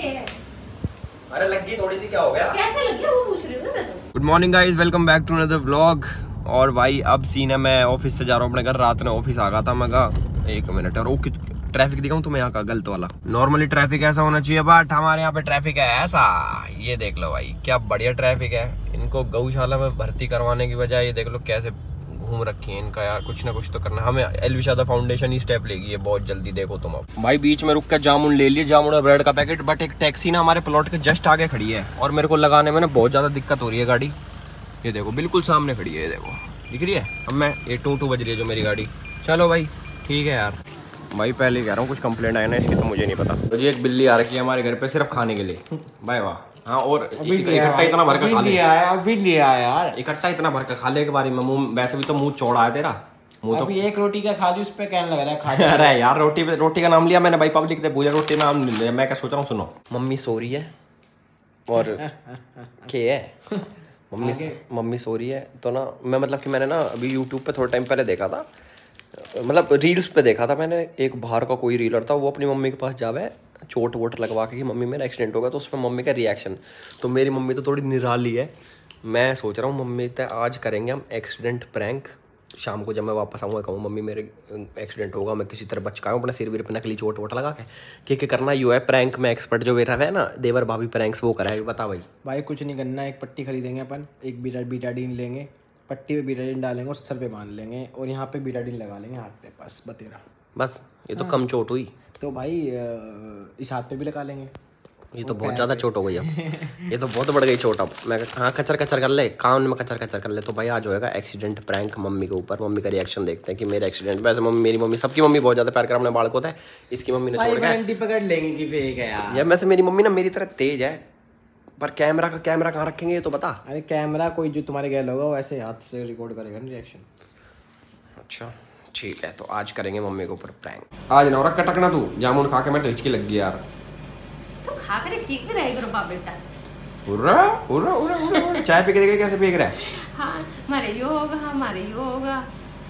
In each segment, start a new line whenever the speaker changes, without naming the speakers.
है।
अरे लग गई थोड़ी सी क्या हो गया?
कैसे लग गया? वो पूछ रही हूँ ना मैं तो।
Good morning guys welcome back to another vlog और भाई अब सीन है मैं ऑफ़िस से जा रहा हूँ अपने घर। रात में ऑफ़िस आ गया था मैं कहा एक मिनट और ओके ट्रैफ़िक दिखाऊँ तुम्हें यहाँ का गलत वाला? नॉर्मली ट्रैफ़िक ऐसा होना चाहिए बट हमारे यहाँ पे ट्रैफ़िक है ऐसा। ये देख लो भाई क्या बढ़िया ट्रैफ़िक है। इनको गौशाला में भर्ती करवाने की बजाय ये देख लो कैसे घूम रखी है इनका यार कुछ ना कुछ तो करना। हमें एलविशादा फाउंडेशन ही स्टेप लेगी है बहुत जल्दी देखो तुम अब। भाई बीच में रुक कर जामुन ले लिए जामुन और ब्रेड का पैकेट बट एक टैक्सी ना हमारे प्लॉट के जस्ट आगे खड़ी है और मेरे को लगाने में ना बहुत ज़्यादा दिक्कत हो रही है गाड़ी। ये देखो बिल्कुल सामने खड़ी है ये देखो। दिख रही है? अब मैं ये टू टू बज रही है जो मेरी गाड़ी। चलो भाई ठीक है यार। भाई पहले कह रहा हूँ कुछ कंप्लेंट आया ना इसकी तो मुझे नहीं पता। जी एक बिल्ली आ रखी है हमारे घर पे सिर्फ़ खाने के लिए। बाय वाह। हाँ और इकट्ठा इतना भर के खा ले।
अभी लिया यार।
इकट्ठा इतना भर के खा ले के बारे में मुँह वैसे भी तो मुँह चौड़ा है तेरा। मुँह तो
अभी एक रोटी का खा ली उस पे कहने लग रहा है खा
अरे यार रोटी पे रोटी का नाम लिया मैंने भाई पब्लिक ने भूजा रोटी नाम लिया। मैं क्या सोच रहा हूँ सुनो। मम्मी सो रही है और के है? मम्मी मम्मी सो रही है तो ना मैं मतलब कि मैंने ना अभी यूट्यूब पे थोड़ा टाइम पहले देखा था मतलब रील्स पे देखा था मैंने, एक बाहर का कोई रीलर था, वो अपनी मम्मी के पास जावे, चोट वोट लगवा के कि, मम्मी, मेरा एक्सीडेंट हो गया। तो उसमें मम्मी का रिएक्शन तो मेरी मम्मी तो थोड़ी निराली है। मैं सोच रहा हूँ, मम्मी तो आज करेंगे हम एक्सीडेंट प्रैंक शाम को जब मैं वापस आऊँगा कहूँ मम्मी, मेरे एक्सीडेंट होगा, मैं किसी तरह बच का हूँ, अपने सिर वीर पे नकली चोट वोट लगा के। कि क्या करना यू है प्रैंक में एक्सपर्ट जो मेरा है ना, देवर भाभी प्रैंक्स वो करा है बता भाई।
भाई, कुछ नहीं करना, एक पट्टी खरीदेंगे अपन, एक बीटा बीटाडीन लेंगे। पट्टी पे बीटाडीन डालेंगे और सर पे बाँध लेंगे और यहाँ पे बीटाडीन लगा लेंगे हाथ पे बस बतेरा।
बस ये तो कम चोट हुई।
तो भाई इस हाथ पे भी लगा लेंगे।
ये तो बहुत ज़्यादा चोट हो गई अब। ये तो बहुत बढ़ गई चोट अब। मैं हाँ कचर कचर कर ले कान में कचर कचर कर ले तो भाई आज होएगा एक्सीडेंट प्रैंक मम्मी के ऊपर। मम्मी का रिएक्शन देखते हैं कि मेरा एक्सीडेंट वैसे मम्मी मेरी मम्मी सबकी मम्मी बहुत ज़्यादा प्यार कर अपने बाल को है इसकी मम्मी ने छोड़
गारंटी पकड़ लेंगे कि फेक है यार।
यार वैसे मेरी मम्मी ना मेरी तरह तेज है। पर कैमरा का कैमरा कहाँ रखेंगे ये तो बता।
अरे कैमरा कोई जो तुम्हारे गैल होगा वैसे हाथ से रिकॉर्ड करेगा ना रिएक्शन
अच्छा ठीक है तो आज करेंगे मम्मी के ऊपर प्रैंक आज नौरक का टकना तू जामुन खा के मैं तो हिचकी लग गई यार।
तो खा कर ठीक भी रहेगा रो बाप बेटा।
उर्रा उर्रा उर्रा उर्रा उर्रा। चाय पी के देखे कैसे पी रहा है?
हाँ हमारे यो होगा हमारे यो होगा।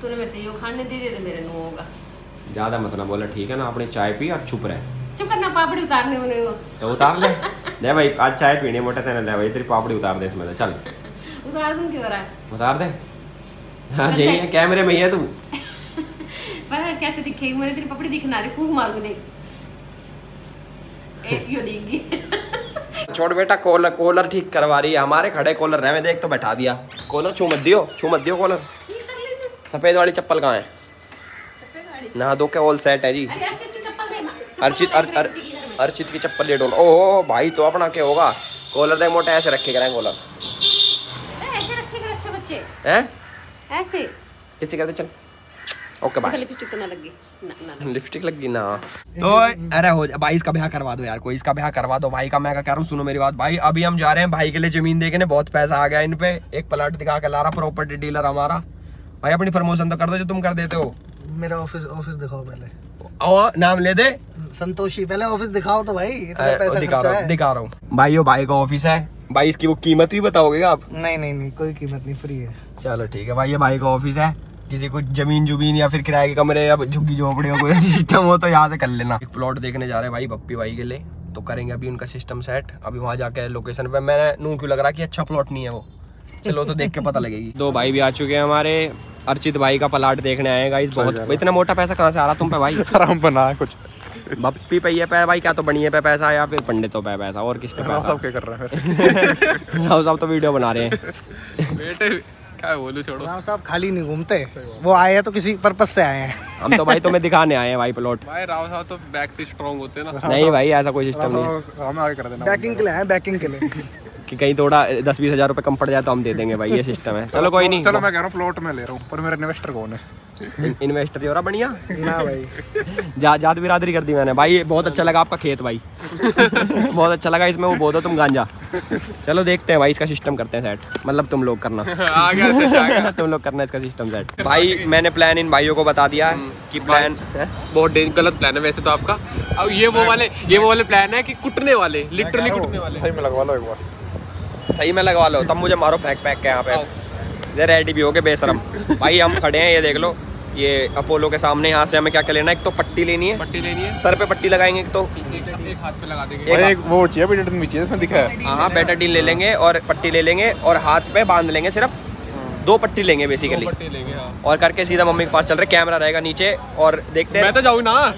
तूने मेरे यो खाने दे दिया तो मेरे नु होगा।
ज़्यादा मत ना बोला ठीक है ना? अपनी चाय पी और चुप रहे।
चुप करना पापड़ी उतारने वाले को
तो उतार ले ले भाई आज चाय पीनी है मोटा तेने ले भाई तेरी पापड़ी उतार दे इसमें से, चल
उतार दूँ क्यों रहा है
उतार दे हाँ है कैमरे में ही है तू
पता है कैसे दिखेगी मेरे तेरी पपड़ी दिखना रही फूक मार के देख ए, यो देगी
छोड़ बेटा कॉलर कॉलर ठीक करवा रही है हमारे खड़े कॉलर रहे देख तो बैठा दिया कॉलर छू मत दियो छू मत दियो कॉलर सफ़ेद वाली चप्पल कहाँ है नहा धो के ऑल सेट है जी
अरे अर्चित की चप्पल देना
अर्चित अर, अर, अर्चित की चप्पल ले डोल। ओहो भाई तो अपना क्या होगा? कॉलर देख मोटा ऐसे रखे करें कॉलर।
ऐसे रखेगा अच्छे बच्चे।
हैं?
ऐसे।
किसी करते चल। ओके बाय
लिपस्टिक तो ना लगी ना ना
लिपस्टिक लगी ना। तो अरे हो जा भाई इसका ब्याह करवा दो यार कोई इसका ब्याह करवा दो। भाई का मैं क्या कह रहा हूँ सुनो मेरी बात। भाई अभी हम जा रहे हैं भाई के लिए ज़मीन देखने बहुत पैसा आ गया इन पे। एक प्लाट दिखा के ला रहा प्रॉपर्टी डीलर हमारा। भाई अपनी प्रमोशन तो कर दो जो तुम कर देते हो।
मेरा ऑफ़िस ऑफ़िस दिखाओ पहले।
और नाम ले दे।
संतोषी पहले ऑफ़िस दिखाओ तो भाई इतना पैसा
दिखा रहा हूँ दिखा रहा हूँ। भाई यो भाई का ऑफ़िस है। भाई इसकी वो कीमत भी बताओगे आप?
नहीं नहीं नहीं कोई कीमत नहीं फ्री है।
चलो ठीक है भाई ये भाई का ऑफ़िस है। किसी को ज़मीन जुबीन या फिर किराए के कमरे या झुग्गी झोपड़ी कोई सिस्टम हो तो यहाँ से कर लेना। एक प्लॉट देखने जा रहे हैं भाई बप्पी भाई के लिए। तो करेंगे अभी उनका सिस्टम सेट अभी वहाँ जाके लोकेशन पे मैंने नू क्यों लग रहा कि अच्छा प्लॉट नहीं है वो। चलो तो देख के पता लगेगी। दो भाई भी आ चुके हैं हमारे। अर्चित भाई का प्लाट देखने आए गाइस बहुत इतना मोटा पैसा कहाँ से आ रहा तुम पे भाई?
आराम बना कुछ।
बप्पी पे ये पे भाई क्या तो बढ़िया पे पैसा या फिर पंडितों पे पैसा और किसके पैसा?
सब क्या कर रहा है?
सब सब तो वीडियो बना रहे हैं।
बेटे क्या बोलूँ छोड़ो।
राम साहब खाली नहीं घूमते। वो आए हैं तो किसी पर्पज से आए हैं।
हम तो भाई तुम्हें दिखाने आए हैं भाई प्लॉट
भाई राव साहब तो बैक से स्ट्रांग होते हैं ना।
नहीं भाई ऐसा कोई सिस्टम नहीं
हमें आगे कर देना।
बैकिंग के लिए आए बैकिंग के लिए।
कि कहीं थोड़ा दस बीस हज़ार रुपए कम पड़ जाए तो हम दे देंगे भाई ये सिस्टम है। चलो कोई नहीं।
चलो मैं कह रहा हूँ प्लॉट में ले रहा हूँ पर मेरा इन्वेस्टर कौन है?
इन्वेस्टर हो रहा बढ़िया?
ना भाई।
जा जात बिरादरी कर दी मैंने। भाई ये बहुत अच्छा लगा आपका खेत भाई। बहुत अच्छा लगा इसमें वो बो दो तुम गांजा। चलो देखते हैं भाई इसका सिस्टम करते हैं सेट मतलब तुम लोग करना।
आ गया आ गया
तुम लोग करना इसका सिस्टम सेट भाई मैंने प्लान इन भाइयों को बता दिया है कि प्लान
बहुत गलत प्लान है वैसे तो आपका। अब ये वो वाले ये वो वाले प्लान है कि कुटने वाले लिटरली कुटने वाले।
सही में लगवा लो एक बार।
सही में लगवा लो तब मुझे मारो फेंक फेंक के यहाँ पे। ये रेडी भी हो गए बेशरम भाई हम खड़े हैं ये देख लो। ये अपोलो के सामने यहाँ से हमें क्या क्या लेना है? एक तो पट्टी लेनी है।
पट्टी लेनी है।
सर पे पट्टी लगाएँगे एक तो।
एक, एक हाथ पे लगा देंगे।
एक-
एक वो चाहिए इसमें दिखा। है
हाँ हाँ बेटाडीन ले लेंगे और पट्टी ले लेंगे और हाथ पे बाँध लेंगे सिर्फ़ दो पट्टी लेंगे बेसिकली
पट्टी लेंगे हाँ।
और करके सीधा मम्मी के पास चल रहे कैमरा रहेगा नीचे और देखते हैं।
मैं
हैं
तो जाऊँ ना।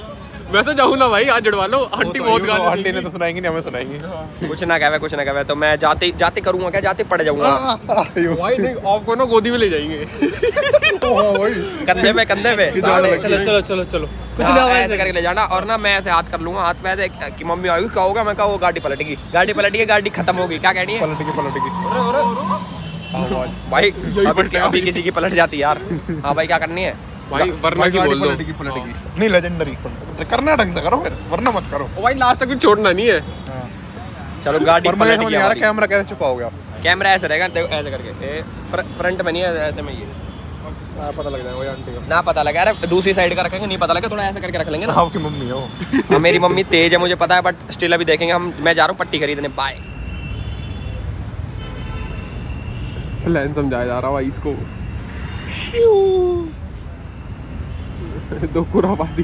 मैं तो जाऊँ ना भाई आज जुड़वा लो आंटी बहुत गाली
आंटी ने तो सुनाएँगी नहीं हमें सुनाएँगी।
कुछ ना कहवे कुछ ना कहवे तो मैं जाते जाते करूँगा क्या? जाते पड़ जाऊँगा।
भाई नहीं आपको ना गोदी में ले जाएँगे।
कंधे पे कंधे पे।
चलो चलो चलो चलो। कुछ
हाँ,
ना
ऐसे करके ले जाना और ना मैं ऐसे हाथ कर लूँगा हाथ पे ऐसे कि मम्मी आएगी क्या होगा मैं कहा वो गाड़ी पलटेगी। गाड़ी पलटी गाड़ी खत्म होगी। क्या कहनी है?
पलट की पलट की
भाई अभी,
पलटेगा।
किसी की पलट जाती है यार। हाँ भाई क्या करनी है?
भाई वरना की बोल दो
पलट की पलट की नहीं लेजेंडरी करना ढंग से करो फिर वरना मत करो
भाई लास्ट तक कुछ छोड़ना नहीं है
चलो गाड़ी
मुझे
पलट
समझ
गई
नहीं आ रहा
हमारी।
कैमरा कैसे छुपाओगे आप
कैमरा ऐसे रहेगा देखो ऐसे करके फ्रंट में नहीं है ऐसे में ये
हाँ, पता लग जाएगा आंटी को
ना पता लगा अरे दूसरी साइड का रखेंगे नहीं पता लगा थोड़ा ऐसे करके रख लेंगे ना
आपकी मम्मी हो
हाँ, मेरी मम्मी तेज है मुझे पता है बट स्टिल अभी देखेंगे हम मैं जा रहा हूँ पट्टी खरीदने बाय
प्लान समझाया जा रहा भाई इसको दो खुरापाती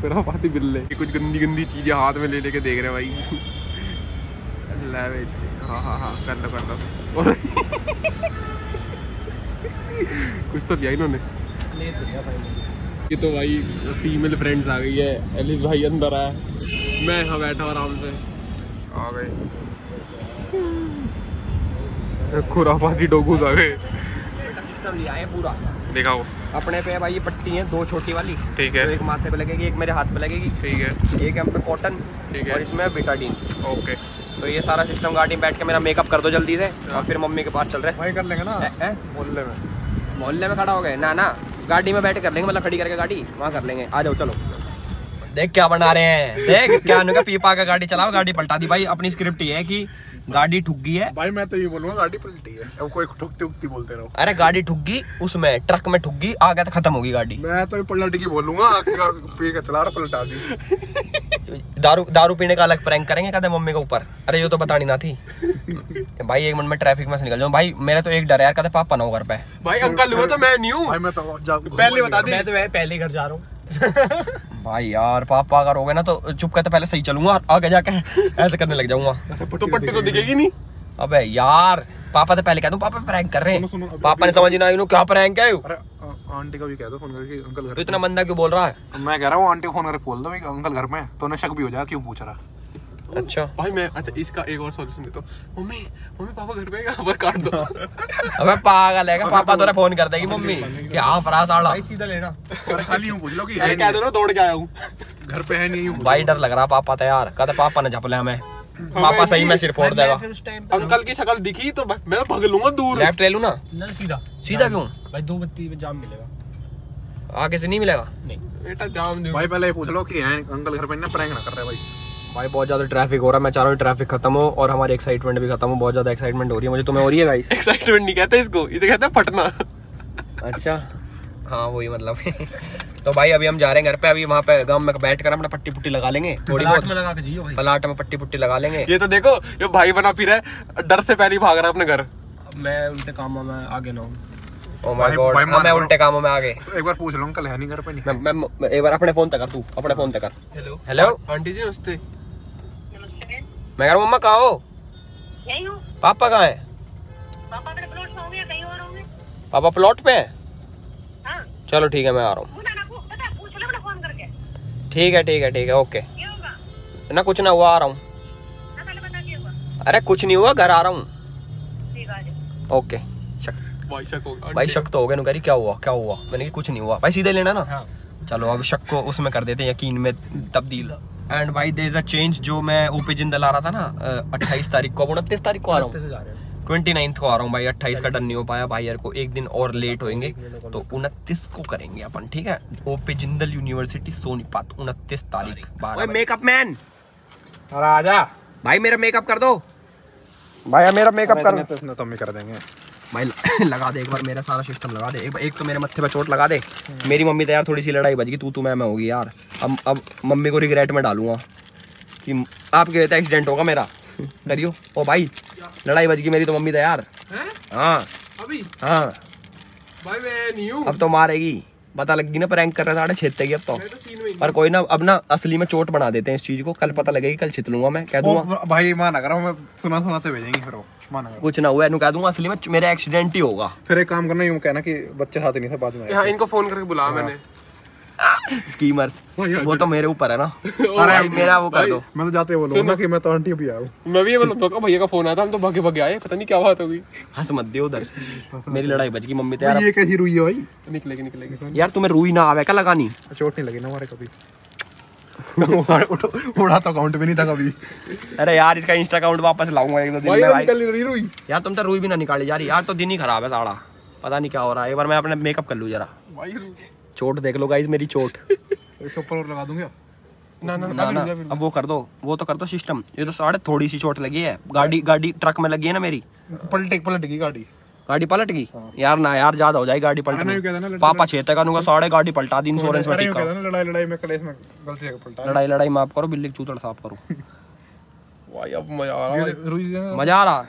खुरापाती बिल्ले। कुछ गंदी गंदी चीज़ें हाथ में ले लेके देख रहे भाई। अल्लाह हाँ हाँ हाँ कर लो कर लो। और कुछ तो दिया इन्होंने। ये तो भाई फीमेल फ्रेंड्स आ गई है। एलिस भाई अंदर आया मैं यहाँ बैठा आराम से। आ गए। खुरापाती डोगूज आ गए।
सिस्टम लिया है पूरा।
दिखाओ।
अपने पे भाई ये पट्टी है दो छोटी वाली।
ठीक है।
तो एक माथे पे लगेगी एक मेरे हाथ पे लगेगी।
ठीक है।
एक हम पे कॉटन
ठीक है।
और इसमें बिटाडीन
ओके
तो ये सारा सिस्टम गाड़ी में बैठ के मेरा मेकअप कर दो जल्दी से और फिर मम्मी के पास चल रहे
वही कर लेंगे ना।
हैं हैं?
मोहल्ले में।
मोहल्ले में खड़ा हो गए? ना ना। गाड़ी में बैठ कर लेंगे मतलब खड़ी करके गाड़ी वहाँ कर लेंगे। आ जाओ चलो। देख क्या बना रहे हैं। देख क्या पीपा का गाड़ी चलाओ गाड़ी पलटा दी। भाई अपनी स्क्रिप्ट ये है कि गाड़ी ठुक गई है।
भाई मैं तो ये बोलूँगा गाड़ी पलटी है। अब कोई ठुकती ठुकती बोलते रहो।
अरे गाड़ी ठुक गई उसमें ट्रक में ठुक गई आ गया तो खत्म होगी गाड़ी।
मैं तो पलट की बोलूँगा पी के चला रहा पलटा दी।
दारू दारू पीने का अलग प्रैंक करेंगे कहते मम्मी के ऊपर? अरे ये तो बतानी ना थी। भाई एक मिनट में ट्रैफ़िक में से निकल जाऊँ। भाई मेरा तो एक डर है यार कहते पापा ना हो घर पे।
भाई अंकल हुआ तो मैं नहीं हूँ
भाई मैं तो
पहले बता दे।
मैं तो पहले घर जा रहा हूँ।
भाई यार पापा अगर हो गए ना तो चुप कहते पहले सही चलूँगा आगे जाके ऐसे करने लग जाऊँगा।
तो पट्टी तो दिखेगी नहीं।
अब यार पापा तो पहले कह दो पापा प्रैंक कर रहे
सुनो, सुनो,
हैं पापा ने समझ नहीं ना आई क्या प्रैंक है।
आंटी का भी कह दो फ़ोन करके अंकल घर
तो इतना मंदा क्यों बोल रहा है?
मैं कह रहा हूँ आंटी को फ़ोन करके बोल दो अंकल घर में तो उन्हें शक भी हो जाएगा क्यों पूछ रहा
अच्छा।
भाई मैं अच्छा इसका एक और सॉल्यूशन देता हूँ मम्मी मम्मी पापा घर पे है? काट दो।
अबे पागल है पापा तो फ़ोन कर देगी मम्मी? क्या फरा साड़ा
सीधा लेना।
खाली यूँ पूछ लो कि
कह दो ना दौड़ के आया हूँ।
घर पे है नहीं
भाई डर लग रहा पापा तो यार कहते पापा ने झपले हमें? पापा सही में सिर फोड़ देगा।
फिर उस टाइम
अंकल की शक्ल दिखी तो मैं तो भग लूँगा दूर।
लेफ़्ट ले लूँ ना?
ना सीधा।
सीधा क्यों?
भाई दो बत्ती पे जाम मिलेगा।
आगे से नहीं मिलेगा?
नहीं।
बेटा जाम दे
भाई पहले ये पूछ लो कि अंकल घर पे ना प्रैंक ना कर रहे भाई।
भाई बहुत ज़्यादा ट्रैफ़िक हो रहा है। मैं चाह रहा हूँ ट्रैफ़िक खत्म हो और हमारी एक्साइटमेंट भी खत्म हो। बहुत ज़्यादा एक्साइटमेंट हो रही है मुझे। तुम्हें हो रही है गाइस
एक्साइटमेंट नहीं कहते इसको। इसे कहते हैं फटना।
अच्छा। हाँ वही मतलब। तो भाई अभी हम जा रहे हैं घर पे। अभी वहाँ पे गाँव में बैठ कर अपना पट्टी पुट्टी लगा लेंगे। थोड़ी बहुत।
में लगा के जियो भाई।
पलाट में पट्टी पुट्टी लगा लेंगे।
ये तो देखो ये भाई बना फिर है डर से पहले ही भाग रहा है अपने घर।
मैं उल्टे कामों में आगे ना हूँ।
ओ माय
भाई-
गॉड
भाई
मैं उल्टे कामों में आ गए
एक बार पूछ लो अंकल है नहीं घर पे नहीं।
मैं, मैं, मैं एक बार अपने फ़ोन तक कर तू। अपने फ़ोन तक कर।
हेलो
हेलो
आंटी जी नमस्ते।
मैं कह रहा हूँ मम्मा कहाँ हो?
यही हूँ।
पापा कहाँ है?
पापा मेरे प्लॉट में होंगे कहीं और होंगे।
पापा प्लॉट पे है?
हाँ।
चलो ठीक है मैं आ रहा हूँ।
ना पूछ पता है, पूछ लो ना फ़ोन करके।
ठीक है ठीक है ठीक है ओके।
होगा।
ना कुछ ना हुआ आ रहा हूँ। अरे कुछ नहीं हुआ घर आ रहा हूँ।
है
ओके शक।
भाई शक होगा
भाई शक तो हो गया नुकरी क्या हुआ क्या हुआ? मैंने कहा कुछ नहीं हुआ। भाई सीधे लेना ना।
हाँ।
चलो अब शक को उसमें कर देते हैं यकीन में तब्दील। एंड भाई देर इज़ अ चेंज जो मैं ओपी जिंदल आ रहा था ना अट्ठाईस तारीख को। अब उनतीस तारीख को आ रहा हूँ। ट्वेंटी नाइन्थ को आ रहा हूँ भाई अट्ठाईस का डन नहीं हो पाया। भाई यार को एक दिन और लेट होएँगे। तो उनतीस को करेंगे अपन ठीक है? ओपी जिंदल यूनिवर्सिटी सोनीपत उनतीस तारीख मेकअप मैन
अरे आजा
भाई मेरा मेकअप कर दो। भाई मेरा मेकअप कर
तो इसने तो हम ही कर देंगे।
भाई लगा दे एक बार मेरा सारा सिस्टम लगा दे। एक, एक तो मेरे मत्थे पर चोट लगा दे। मेरी मम्मी तो यार थोड़ी सी लड़ाई बच गई तू तू मैं मैं होगी यार। अब अब मम्मी को रिग्रेट में डालूँगा कि आपके से एक्सीडेंट होगा मेरा। करियो। ओ भाई लड़ाई बच गई मेरी तो मम्मी तो यार।
हाँ?
हाँ।
भाई मैं नहीं हूँ।
अब तो मारेगी। पता लग गई ना प्रैंक कर रहा साढ़े छेते की अब तो। पर कोई ना अब ना असली में चोट बना देते हैं इस चीज़ को। कल पता लगेगी कल छित लूँगा मैं कह दूँगा।
भाई माना करो मैं सुना सुनाते भेजेंगे फिर वो।
कुछ ना हुआ कह दूँगा असली में मेरा एक्सीडेंट ही होगा।
फिर एक काम करना यूँ कहना कि बच्चे साथ नहीं थे बाद में।
हाँ इनको फ़ोन करके बुलाया मैंने।
स्कीमर्स वो तो मेरे ऊपर है ना। भाई मेरा वो कर दो।
मैं तो जाते बोलूँगा ना कि मैं तो आंटी भी आऊँ
मैं भी मतलब रोका भैया का फ़ोन आया था हम तो भागे भागे आए पता नहीं क्या बात होगी
हंस मत दियो उधर। मेरी लड़ाई बच गई मम्मी तो यार
ये कैसी रुई है भाई?
निकलेगी निकलेगी।
यार तुम्हें रुई ना आवे क्या लगानी?
चोट नहीं लगी ना हमारे कभी। उड़ा तो अकाउंट भी नहीं था कभी।
अरे यार इसका इंस्टा अकाउंट वापस लाऊँगा एक दो दिन में भाई
निकल रही रुई।
यार तुम तो रुई भी ना निकाली। यार यार तो दिन ही खराब है साड़ा पता नहीं क्या हो रहा है। एक बार मैं अपने मेकअप कर लूँ जरा। चोट देख लो गाइस मेरी चोट।
ऊपर और लगा दूँगा।
ना ना
ना ना।
अभी
अब वो कर दो। वो तो कर दो सिस्टम ये तो साढ़े थोड़ी सी चोट लगी है। गाड़ी गाड़ी ट्रक में लगी है ना मेरी?
पलटे पलट गई गाड़ी।
गाड़ी पलट गई। यार ना यार ज़्यादा हो जाएगी गाड़ी
अरे
पलट पापा छेते का साढ़े गाड़ी पलटा दी इंश्योरेंस में
लड़ाई लड़ाई में कलेश में गलती पलटा।
लड़ाई लड़ाई माफ़ करो बिल्ली चूतड़ साफ़ करो।
भाई अब मज़ा आ रहा है।
रुई देना
मज़ा आ रहा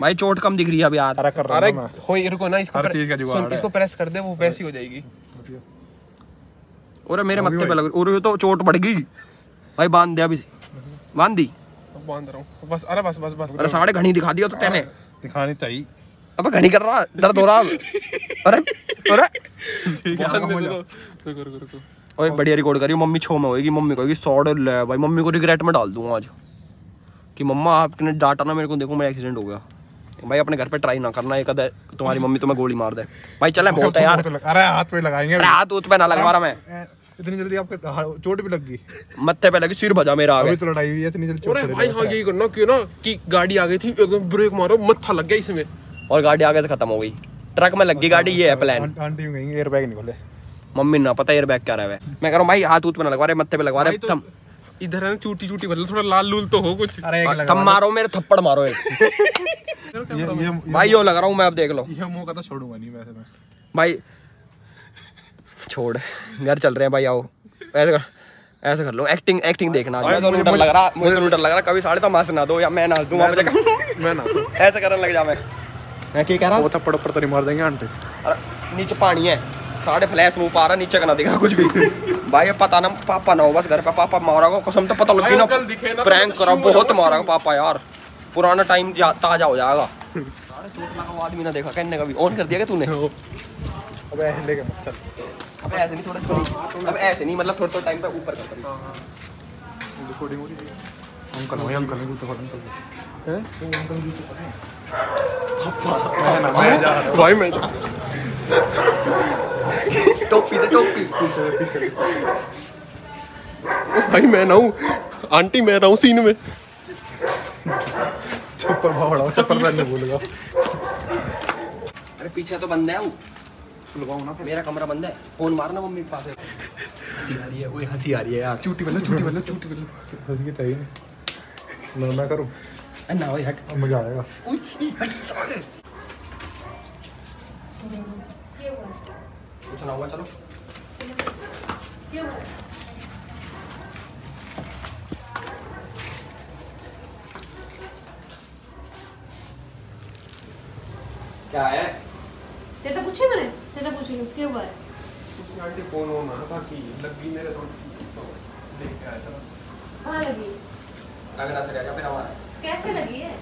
भाई चोट कम दिख रही है अब यार।
अरे कर रहा
अरे
हूँ
हो ये रुको ना इसको
हर चीज़ का जुगाड़
सुन, इसको प्रेस कर दे वो वैसी हो जाएगी।
और मेरे मत्थे पे लग और ये तो चोट पड़ गई। भाई बाँध दे अभी बाँध दी।
बाँध रहा हूँ। बस अरे बस बस बस।
अरे साढ़े घनी दिखा दिया तो तेने
दिखानी चाहिए।
अबे घनी कर रहा दर्द हो रहा अरे अरे।
रुको रुको रुको।
ओए बढ़िया रिकॉर्ड करियो मम्मी छो में होएगी मम्मी कहेगी सौड़े ले भाई मम्मी को रिग्रेट में डाल दूँगा आज। कि मम्मा आपने डांटा ना मेरे को देखो मेरा एक्सीडेंट हो गया। भाई अपने घर पे ट्राई ना करना एक तुम्हारी मम्मी तुम्हें गोली मार दे। भाई चले बहुत है यार।
अरे हाथ पे लगाएँगे
अरे हाथ उत पे ना लगवा रहा मैं।
इतनी जल्दी आपके चोट भी लग गई।
मत्थे पे लगी सिर भजा मेरा आगे।
अभी तो लड़ाई हुई है इतनी जल्दी चोट
अरे भाई हाँ यही करना क्यों ना कि गाड़ी आ गई थी एकदम ब्रेक मारो मत्था लग गया इसमें।
और गाड़ी आगे से खत्म हो गई। ट्रक में लग गई गाड़ी ये है प्लान
आं- आंटी यूँ एयर बैग निकले
मम्मी ना पता एयर बैग क्या रहा है। मैं कह रहा हूँ भाई हाथ उत पे लगवा रहे मत्थे पे लगवा रहे
तो
थम
इधर है ना चूटी चूटी बदल थोड़ा लाल लूल तो हो कुछ।
अरे एक लगा
थम मारो मेरे थप्पड़ मारो एक।
ये ये
भाई यो लग रहा हूँ मैं अब देख लो।
ये मुँह का तो छोड़ूँगा नहीं वैसे मैं।
भाई छोड़ घर चल रहे हैं भाई आओ। ऐसे कर ऐसे कर लो एक्टिंग एक्टिंग देखना मुझे तो डर लग रहा मुझे तो डर लग रहा कभी साढ़े तो हंस ना दो या मैं नाच दूँ वहाँ पे जाकर
मैं ना
ऐसे करने लग जा मैं। मैं क्या कह रहा
वो थप्पड़ ऊपर तो नहीं मार देंगे आंटी
अरे नीचे पानी है साढ़े फ्लैश मुँह पा रहा नीचे का ना दिखा कुछ भी भाई अब पता ना पापा ना हो बस घर पे पापा मारा को कसम तो पता लगी ना
कल दिखे ना
प्रैंक करा बहुत मारा पापा यार पुराना टाइम ताज़ा हो जाएगा साढ़े चोट लगा वो आदमी ना देखा कहने का भी ऑन कर दिया क्या तूने
अब ऐसे लेके चल
अब ऐसे नहीं थोड़ा इसको अब ऐसे नहीं मतलब थोड़ा थोड़ा टाइम पे ऊपर कर
रिकॉर्डिंग हो रही है अंकल भाई अंकल ने तो अंकल
भाई मैं
टोपी दे टोपी
भाई मैं ना हूँ। आंटी मैं ना हूँ सीन में।
चप्पल भावड़ा चप्पल पहनने भूल गया
अरे पीछे तो बंद है वो।
लगाओ ना
मेरा कमरा बंद है। फ़ोन मारना मम्मी के पास। है हँसी आ रही है ओए हँसी आ रही है यार।
चूटी बदलो चूटी बदलो चूटी बदलो।
हँसी की चाहिए ना मैं करूँ।
ना भाई हट
मज़ा आएगा
कुछ ना हुआ चलो क्या है?
ते तो पूछे मैंने ते तो पूछी क्यों हुआ है?
उसने आंटी फ़ोन ऑन मारा था कि लग गई मेरे तो देख के आया था बस।
कहाँ लगी?
लगना से रहेगा फिर हमारा।
कैसे लगी है?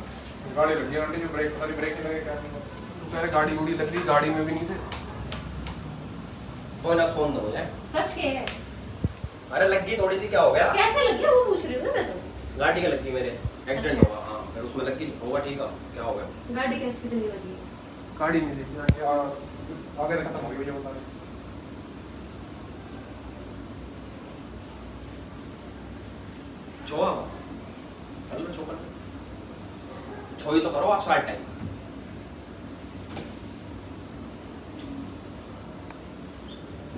गाड़ी लगी आंटी जो ब्रेक पता नहीं ब्रेक लगे क्या
मेरे गाड़ी उड़ी लग रही गाड़ी में भी नहीं थे।
कोई ना फ़ोन दो मुझे।
सच के है?
अरे लग गई थोड़ी सी क्या हो गया?
कैसे लगी है? वो पूछ रही हूँ ना मैं तो।
गाड़ी का लग मेरे। एक्सीडेंट होगा हाँ फिर उसमें लग गई होगा ठीक है क्या हो गया?
गाड़ी कैसे कितनी लगी?
गाड़ी नहीं
यार आगे खत्म हो गई मुझे बता
छो अब कर लो छो कर लो छो ही तो करो आप साइड टाइम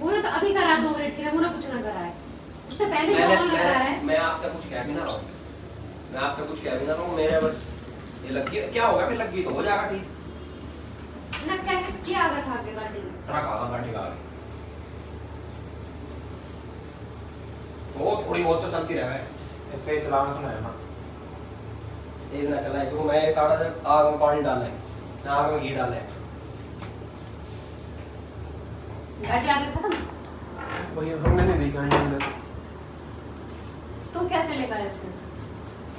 मुझे तो अभी करा दो मिनट के लिए मुझे कुछ ना करा है। उससे पहले
मैंने
जो लगा रहा है।
मैं मैं आप कुछ कह भी ना रहा हूँ। मैं आप तक कुछ कह भी ना रहा हूँ मेरे बस ये लग गई क्या होगा? फिर लग गई तो हो जाएगा ठीक।
ना कैसे क्या आगे था आगे गाड़ी में
ट्रक आगा गाड़ी का। आगे वो थोड़ी बहुत तो चलती रहे
तेज चलाना सुना है ना
चला है तो मैं सारा आग में पानी डाला है। ना आग में घी डाला है।
गाड़ी आगे खत्म?
वही हमने नहीं देखा अंदर।
तू कैसे लेकर आया उसने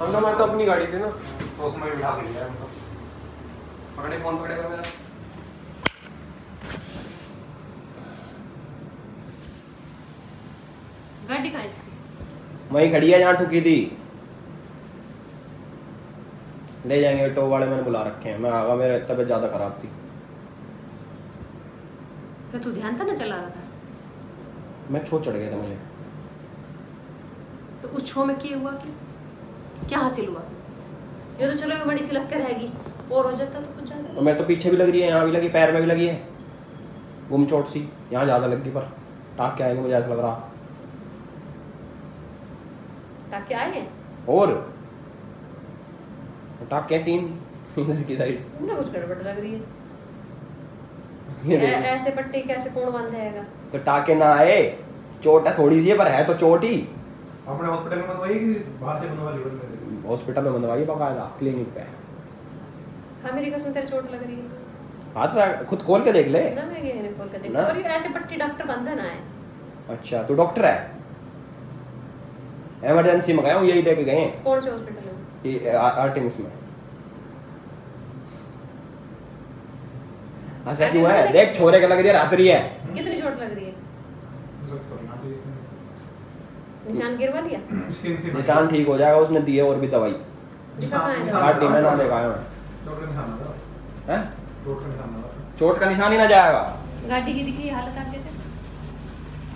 हमने हमारे तो अपनी गाड़ी थी ना।
तो उसमें बिठा के लिया हम तो।
पकड़े फ़ोन पकड़ेगा मेरा।
गाड़ी कहाँ है इसकी?
वही खड़ी है जहाँ ठुकी थी। ले जाएँगे टो वाले मैंने बुला रखे हैं। मैं आगा मेरा तबीयत ज़्यादा खराब थी।
फिर तू ध्यान था ना चला रहा था?
मैं छो चढ़ गया था मुझे।
तो उस छो में किए हुआ क्या क्या हासिल हुआ? ये तो चलो बड़ी सी लग के रहेगी और हो जाता तो कुछ ज़्यादा
और मेरे तो पीछे भी लग रही है यहाँ भी लगी पैर में भी लगी है। गुम चोट सी यहाँ ज़्यादा लग गई पर। टाक के आएँगे मुझे ऐसा लग रहा।
ताकि आए हैं?
और? टाक के तीन? इधर की साइड
तुमने कुछ गड़बड़ लग रही है।
ये
ऐसे पट्टी कैसे कौन बांधेगा
तो टाके ना आए। चोट है थोड़ी सी है पर है तो चोट ही।
अपने हॉस्पिटल में बनवाई कि बाहर से बनवा ली बंदे
हॉस्पिटल में बनवाई बकायदा क्लिनिक पे।
हाँ मेरी कसम तेरे चोट लग रही है।
हाथ रख- खुद खोल के देख ले।
ना मैं नहीं खोल के देख
ना?
और ये ऐसे पट्टी डॉक्टर बांधा ना है।
अच्छा तू डॉक्टर है? इमरजेंसी में गए हूँ यही लेके गए हैं?
कौन से हॉस्पिटल में?
ये आर्टेमिस में। ऐसा क्यों है देख छोरे का लग रही है हंस रही है।
कितनी चोट लग रही है?
तो
निशान गिरवा
से
निशान ठीक हो जाएगा उसने दिए और भी दवाई।
कहाँ
पार्टी में ना देखा है।
चोट का निशान
हैं? ही ना जाएगा।
गाड़ी की दिखी हालत आगे थे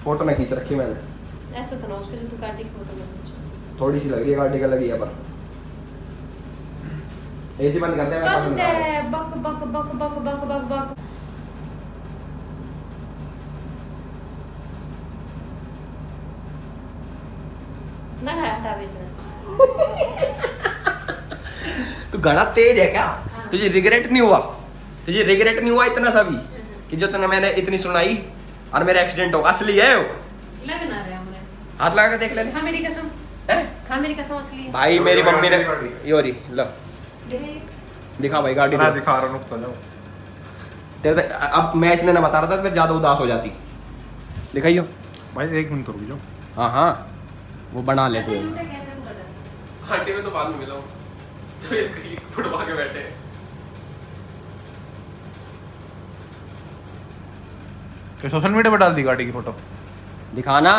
फ़ोटो में खींच रखी मैंने।
ऐसा था ना उसके जो तू गाड़ी की फ़ोटो में
थोड़ी सी लग रही है गाड़ी का लगी है पर एसी बंद कर दे मैं
कब
कसम
दे
खा रहा हूँ।
बक बक बक बक बक बक बक ना खाया हटा इसने
तू घड़ा तेज है क्या? तुझे रिग्रेट नहीं हुआ? तुझे रिग्रेट नहीं हुआ इतना सा भी? कि जो तूने मैंने इतनी सुनाई और मेरा एक्सीडेंट होगा असली है वो।
लग ना रहे हमने।
हाथ लगा के देख ले
खा मेरी कसम।
हैं?
खा मेरी कसम असली
भाई मेरी मम्मी ने योरी लो।
देखे
भाई गाड़ी
मैं दिखा रहा हूँ रुक तो जाओ।
तेरे अब मैं इसने ना बता रहा था फिर ज़्यादा उदास हो जाती। दिखाइयो।
भाई एक मिनट रुक जाओ।
हाँ हाँ वो बना ले तू।
ऐसे कैसे तू बता?
हड्डी में तो बाद में मिला हूँ। तो ये कहीं फुटवा के बैठे। हैं।
क्या सोशल मीडिया पे डाल दी गाड़ी की फ़ोटो।
दिखाना।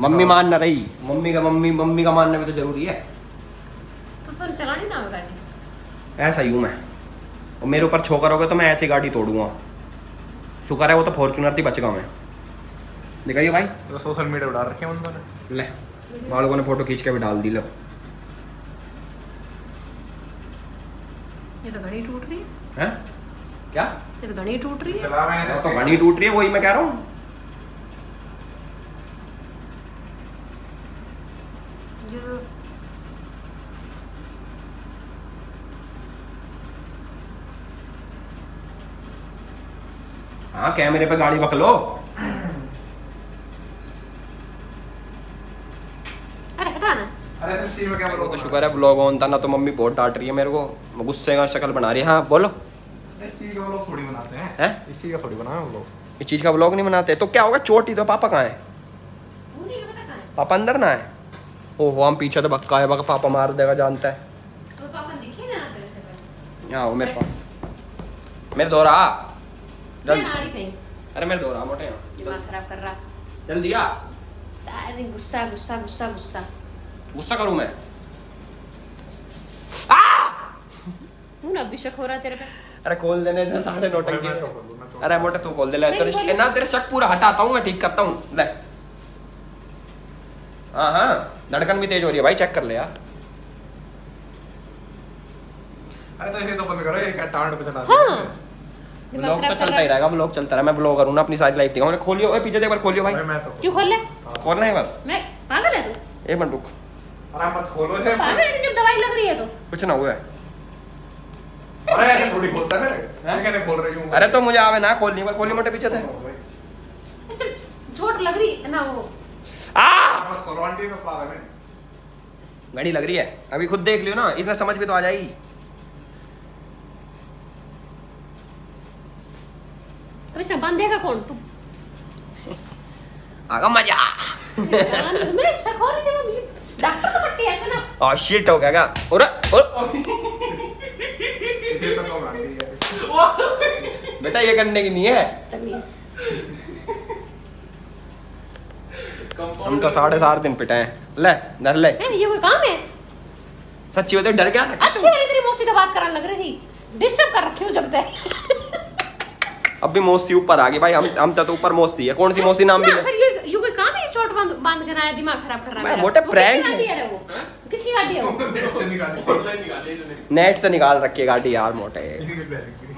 मम्मी मान ना रही। मम्मी का मम्मी मम्मी का मानना भी तो ज़रूरी है।
तू तो चलानी ना गाड़ी?
ऐसा ही हूँ मैं। और मेरे ऊपर छो करोगे तो मैं ऐसी गाड़ी तोड़ूँगा। शुक्र है वो तो फॉर्चुनर थी बच गया मैं। दिखाइए भाई।
तो सोशल मीडिया डाल रखे हैं बंदों ने
ले बालकों ने फ़ोटो खींच के भी डाल दी लो।
ये तो घड़ी टूट रही है।
हैं? क्या?
ये तो घड़ी टूट रही है।
चला रहे
वो
हैं
तो घड़ी टूट रही है वही मैं कह रहा हूँ
ये तो
हाँ कैमरे पे गाड़ी बक लो
अरे हटा ना।
अरे
वो तो शुक्र है? ब्लॉग ऑन था ना तो मम्मी बहुत डांट रही है मेरे को। गुस्से का शक्ल बना रही है। हाँ बोलो।
इस चीज़ का वो थोड़ी बनाते हैं।
हैं?
इस चीज़ का थोड़ी बनाए वो
इस चीज़ का ब्लॉग नहीं बनाते। तो क्या होगा? चोटी तो पापा कहाँ है?
वो नहीं पता कहाँ है।
पापा अंदर ना है? ओहो हम पीछे तो बक्का है बका पापा मार देगा जानता है।
तो पापा ना तेरे से पहले?
यहाँ हो मेरे पास। मेरे दोरा
मैं
जल्दी
रही
अरे मेरे दोरा मोटे यहाँ
दिमाग खराब कर रहा।
जल्दी आ
सारा दिन गुस्सा गुस्सा गुस्सा गुस्सा।
गुस्सा करूँ मैं?
हूँ ना अभी हो रहा तेरे पे।
अरे खोल देने दे साढ़े नौ टंकी।
तो मैं तो-
अरे मोटे तू खोल दे ले तो ना तेरे शक पूरा हटाता हूँ मैं ठीक करता हूँ। ले। हाँ हाँ धड़कन भी तेज हो रही है भाई चेक कर ले यार।
अरे तो इसे तो बंद करो ये क्या टांड पे चला
हाँ।
ब्लॉग तो चलता ही रहेगा ब्लॉग चलता रहा। मैं ब्लॉगर हूँ ना अपनी सारी लाइफ दिखाऊँ। खोलियो ओए पीछे देख बार खोलियो भाई।
मैं तो
क्यों खोल ले
खोलना एक बार
मैं पागल है तू?
एक मिनट रुक।
अरे मत खोलो इसे
पागल है जब दवाई लग रही है तो।
कुछ ना हुआ है।
अरे ऐसे थोड़ी खोलता है
हैं?
मैं कैसे खोल रही हूँ?
अरे तो मुझे आवे ना खोलनी बार खोलियो मोटे पीछे थे
अच्छा चोट लग रही है ना वो।
आ!
मत खोलो आंटी तो पागल है।
घड़ी लग रही है। अभी खुद देख लियो ना इसमें समझ भी तो आ जाएगी।
अब इसमें बांधेगा कौन तू
आगा मज़ा!
मैं शक हो रही थी वो डॉक्टर का पट्टी ऐसे ना
और शिट हो गया क्या और और बेटा ये करने की नहीं है। हम तो साढ़े सात दिन पिटे हैं ले डर ले।
ये कोई काम है?
सच्ची बता डर गया था?
अच्छी वाली तेरी मौसी का बात कराने लग रही थी। डिस्टर्ब कर रखी हूँ जब तक।
अब भी मोसी ऊपर आ गई। भाई हम हम तो ऊपर मौसी है। कौन सी मोसी नाम भी
ना ये ये कोई काम है चोट बाँध बाँध कर आया दिमाग खराब कर रहा है
मैं
मेरा।
मोटा
वो
prank
गाड़ी है। वो? किसकी गाड़ी है
नेट से निकाल रखी है गाड़ी यार मोटे?